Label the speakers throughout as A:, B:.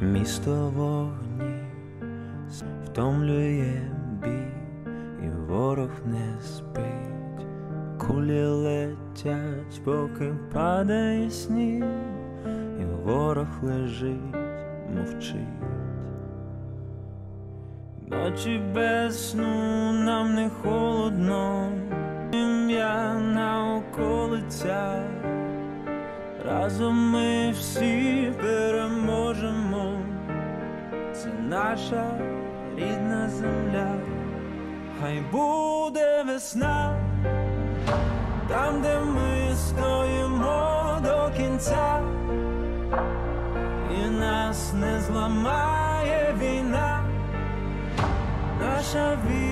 A: Місто вогні втомлює бій, і ворог не спить, кулі летять, поки падає сніг, і ворог лежить, мовчить. Ночі без сну нам не холодно, ім'я на околицях. Разом ми всі переможемо, наша рідна земля, хай буде весна, там, де ми стоїмо до кінця, і нас не зламає війна, наша віра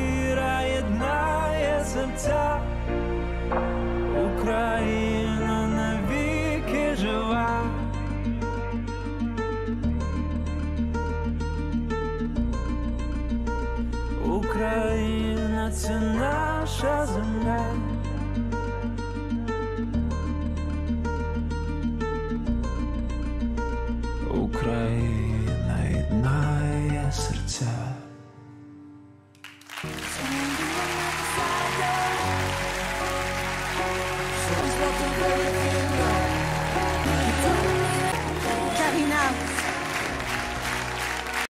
A: Україна це наша земля. Україна